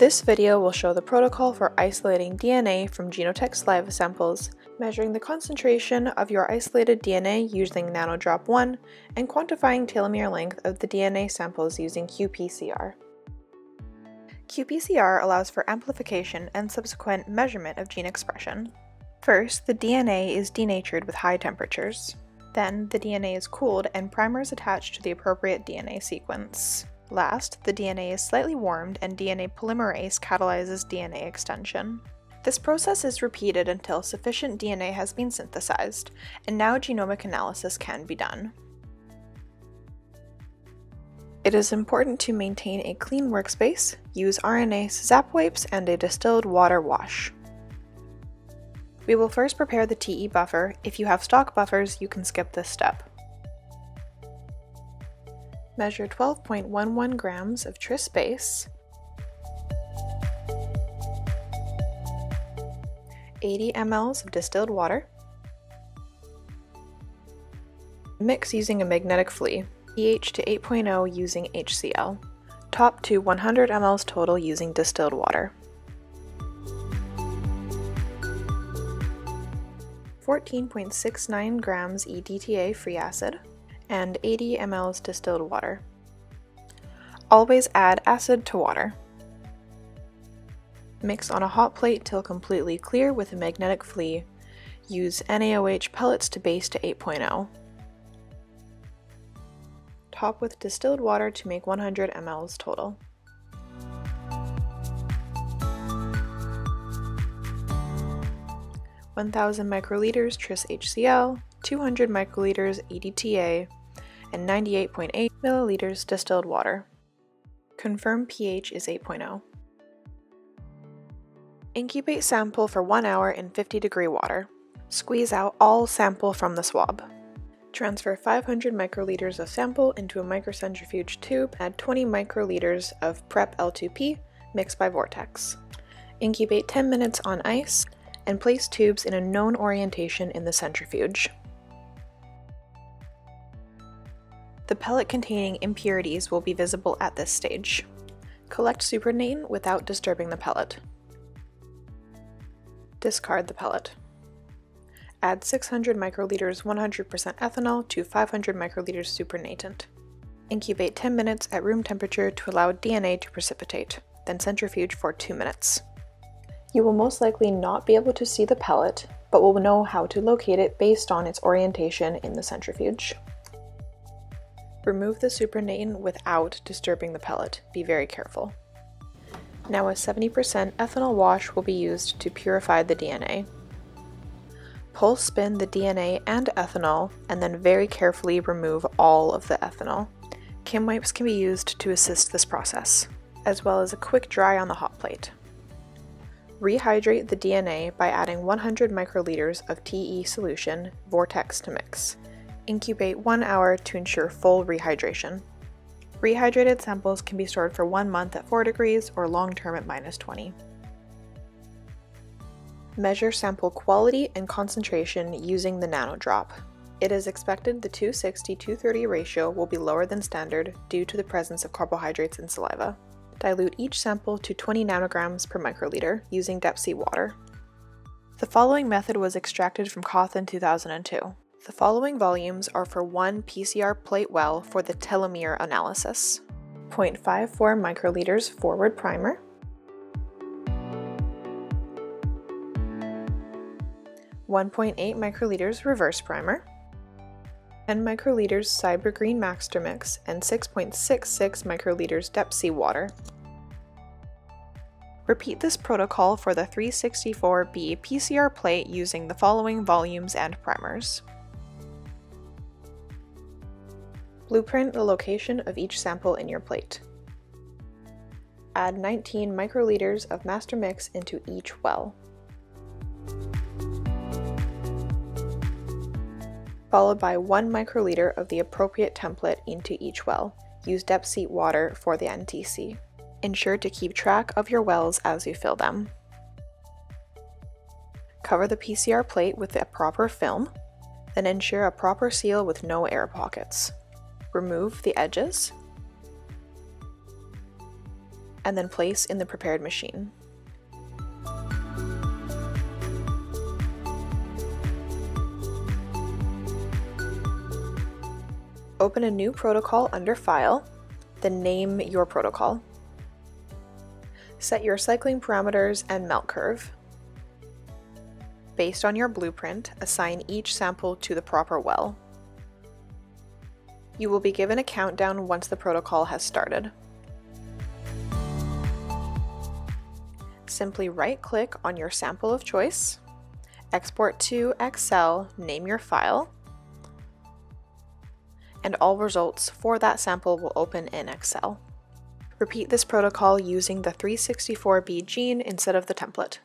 This video will show the protocol for isolating DNA from Genotek saliva samples, measuring the concentration of your isolated DNA using NanoDrop 1, and quantifying telomere length of the DNA samples using qPCR. qPCR allows for amplification and subsequent measurement of gene expression. First, the DNA is denatured with high temperatures. Then, the DNA is cooled and primers attached to the appropriate DNA sequence. Last, the DNA is slightly warmed and DNA polymerase catalyzes DNA extension. This process is repeated until sufficient DNA has been synthesized, and now genomic analysis can be done. It is important to maintain a clean workspace, use RNase zap wipes, and a distilled water wash. We will first prepare the TE buffer. If you have stock buffers, you can skip this step. Measure 12.11 grams of tris base, 80 mLs of distilled water, mix using a magnetic flea, pH to 8.0 using HCl, top to 100 mLs total using distilled water. 14.69 grams EDTA free acid, and 80 mLs distilled water. Always add acid to water. Mix on a hot plate till completely clear with a magnetic flea. Use NaOH pellets to base to 8.0. Top with distilled water to make 100 mLs total. One thousand microliters tris HCl, 200 microliters EDTA, and 98.8 milliliters distilled water. Confirm pH is 8.0. Incubate sample for 1 hour in 50 degree water. Squeeze out all sample from the swab. Transfer 500 microliters of sample into a microcentrifuge tube. Add 20 microliters of PrEP L2P mixed by vortex. Incubate 10 minutes on ice and place tubes in a known orientation in the centrifuge. The pellet containing impurities will be visible at this stage. Collect supernatant without disturbing the pellet. Discard the pellet. Add 600 microliters 100% ethanol to 500 microliters supernatant. Incubate 10 minutes at room temperature to allow DNA to precipitate, then centrifuge for 2 minutes. You will most likely not be able to see the pellet, but will know how to locate it based on its orientation in the centrifuge. Remove the supernatant without disturbing the pellet. Be very careful. Now a 70% ethanol wash will be used to purify the DNA. Pulse spin the DNA and ethanol and then very carefully remove all of the ethanol. Kim wipes can be used to assist this process, as well as a quick dry on the hot plate. Rehydrate the DNA by adding 100 microliters of TE solution, vortex to mix. Incubate 1 hour to ensure full rehydration. Rehydrated samples can be stored for 1 month at 4 degrees or long term at minus 20. Measure sample quality and concentration using the NanoDrop. It is expected the 260-230 ratio will be lower than standard due to the presence of carbohydrates in saliva. Dilute each sample to 20 nanograms per microliter using DEPC water. The following method was extracted from Cawthon 2002. The following volumes are for one PCR plate well for the telomere analysis. 0.54 microliters forward primer, 1.8 microliters reverse primer, 10 microliters SYBR Green Master Mix, and 6.66 microliters DEPC water. Repeat this protocol for the 36B4 PCR plate using the following volumes and primers. Blueprint the location of each sample in your plate. Add 19 microliters of master mix into each well. Followed by 1 microliter of the appropriate template into each well. Use DEPC water for the NTC. Ensure to keep track of your wells as you fill them. Cover the PCR plate with the proper film, then ensure a proper seal with no air pockets remove the edges, and then place in the prepared machine. Open a new protocol under File, then name your protocol. Set your cycling parameters and melt curve. Based on your blueprint, assign each sample to the proper well. You will be given a countdown once the protocol has started. Simply right-click on your sample of choice, export to Excel, name your file, and all results for that sample will open in Excel. Repeat this protocol using the 36B4 gene instead of the template.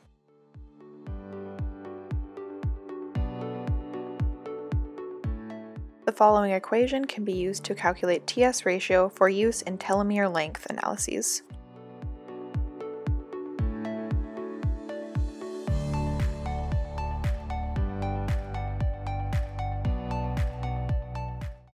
The following equation can be used to calculate TS ratio for use in telomere length analyses.